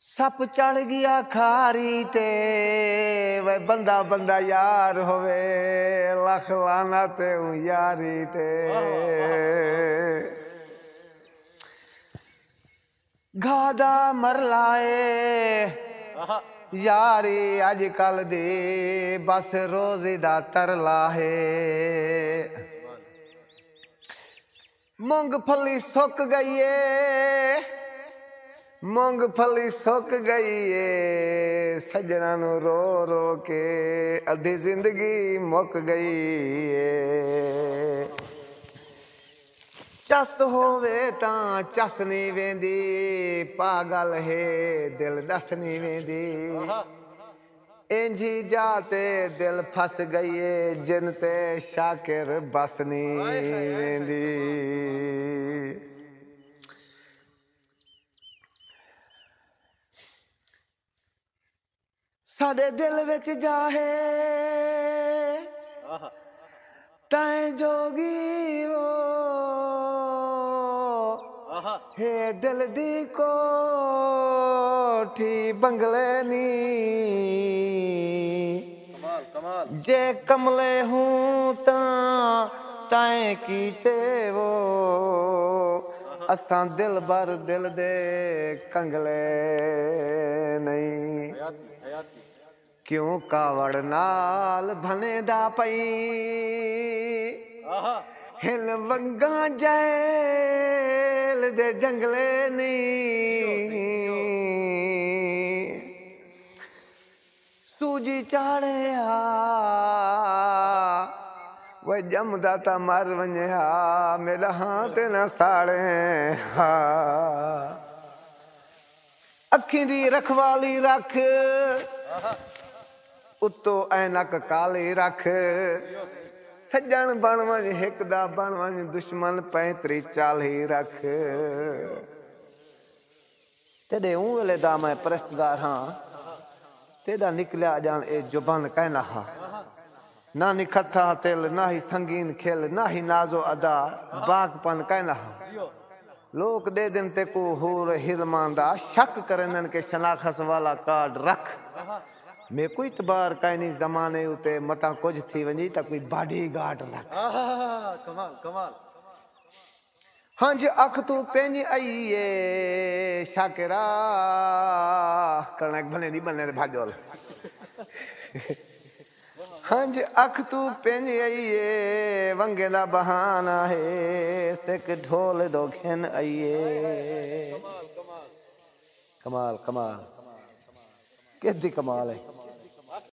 ਸੱਪ ਚੜ ਗਿਆ ਖਾਰੀ ਤੇ, ਵੇ ਬੰਦਾ ਬੰਦਾ ਯਾਰ ਹੋਵੇ, ਲੱਖ ਲਾਣਾ ਤੇ ਯਾਰੀ ਤੇ। ਗਾਦਾ ਮਰ ਲਾਏ ਆਹਾ ਯਾਰੀ ਅੱਜ ਕੱਲ ਦੀ, ਬਸ ਰੋਜ਼ੀ ਦਾ ਤਰਲਾ ਹੈ ਮੂੰਗਫਲੀ ਸੁੱਕ ਗਈ ਏ ਮੂੰਗਫਲੀ ਸੁੱਕ ਗਈ ਏ ਸਜਣਾ ਨੂੰ ਰੋ ਰੋ ਕੇ ਅੱਧੀ ਜ਼ਿੰਦਗੀ ਮੁੱਕ ਗਈ ਏ ਚਸ ਹੋਵੇ ਤਾਂ ਚਸ ਨਹੀਂ ਵੇਂਦੀ ਪਾਗਲ ਹੈ ਦਿਲ ਦੱਸ ਨਹੀਂ ਵੇਂਦੀ। ਇੰਜੀ ਜਾ ਤੇ ਦਿਲ ਫਸ ਗਈ ਏ ਜਿਨ ਤੇ ਸ਼ਾਕਿਰ ਬਸ ਨਹੀਂ ਵੇਂਦੀ। ਸਾਡੇ ਦਿਲ ਵਿੱਚ ਜਾਹੇ। ਤੈਂ ਜੋਗੀ ਹੋ। ਆਹਾ। ਹੇ ਦਿਲ ਦੀ ਕੋਠੀ ਬੰਗਲੇ ਨੀ। ਕਮਾਲ ਕਮਾਲ। ਜੇ ਕਮਲੇ ਹੂੰ ਤਾਂ ਤੈਂ ਕੀਤੇ ਵੋ ਅਸਾਂ ਦਿਲ ਬਰ ਦਿਲ ਦੇ ਕੰਗਲੇ ਨਹੀਂ। ਕਿਉਂ ਕਾਵੜ ਨਾਲ ਭਨੇ ਦਾ ਪਈ? ਆਹਾ। ਹਿਲ ਵੰਗਾ ਜੈਲ ਦੇ ਜੰਗਲੇ ਨਹੀਂ ਸੂਜੀ ਚਾੜਿਆ ਵੇ ਜਮਦਾ ਤਾਂ ਮਰ ਵੰਿਆ ਮੇਰਾ ਹਾਂ ਤੇ ਨਾ ਸਾੜੇ ਹਾ ਅੱਖੀ ਦੀ ਰਖਵਾਲੀ ਰੱਖ। ਉਤੋਂ ਐਨਕ ਕਾਲੀ ਰੱਖ। ਸੱਜਣ ਬਣ ਵੰਜ ਹਿੱਕ ਦਾ ਬਣ ਵੰਜ ਦੁਸ਼ਮਣ 35 40 ਰੱਖ। ਤੇਰੇ ਉਹ ਵੇਲੇ ਦਾ ਮੈਂ ਪ੍ਰਸਤਗਾਰ ਹਾਂ। ਤੇਦਾ ਨਿਕਲਿਆ ਜਾਣ ਇਹ ਜ਼ੁਬਾਨ ਕਹਿਣਾ ਹਾਂ। ਨਾ ਨਿਖੱਥਾ ਤਿਲ, ਨਾ ਹੀ ਸੰਗੀਨ ਖੇਲ, ਨਾ ਹੀ ਨਾਜ਼ੋ ਅਦਾ, ਬਾਗਪਨ ਕਹਿਣਾ ਹਾਂ। ਲੋਕ ਦੇ ਦਿਨ ਤੇ ਕੋ ਹੋਰ ਹਿਲਮਾਂ ਦਾ, ਸ਼ੱਕ ਕਰਨਨ ਕੇ ਸ਼ਨਾਖਸ ਵਾਲਾ ਕਾਰਡ ਰੱਖ। ਮੈਂ ਕੋਈ ਇਤਬਾਰ ਕਾਇ ਨਹੀਂ ਜ਼ਮਾਨੇ ਉਤੇ ਮਤਾ ਕੁਝ ਥੀ ਵੰਜੀ ਤਾਂ ਕੋਈ ਬਾਡੀ ਗਾਰਡ ਰੱਖ ਆਹਾ ਕਮਾਲ ਕਮਾਲ ਹੰਜ ਅੱਖ ਤੂੰ ਪੈਂਜ ਆਈਏ ਸ਼ਾਕਿਰਾ ਹੰਜ ਅੱਖ ਤੂੰ ਪੈਂਜ ਆਈਏ ਵੰਗੇ ਦਾ ਬਹਾਨਾ ਹੈ ਸਿੱਕ ਢੋਲ ਦੋ ਖਿਨ ਆਈਏ ਕਮਾਲ ਕਮਾਲ ਕਮਾਲ ਕਮਾਲ ਕਿੱਦੀ ਕਮਾਲ ਹੈ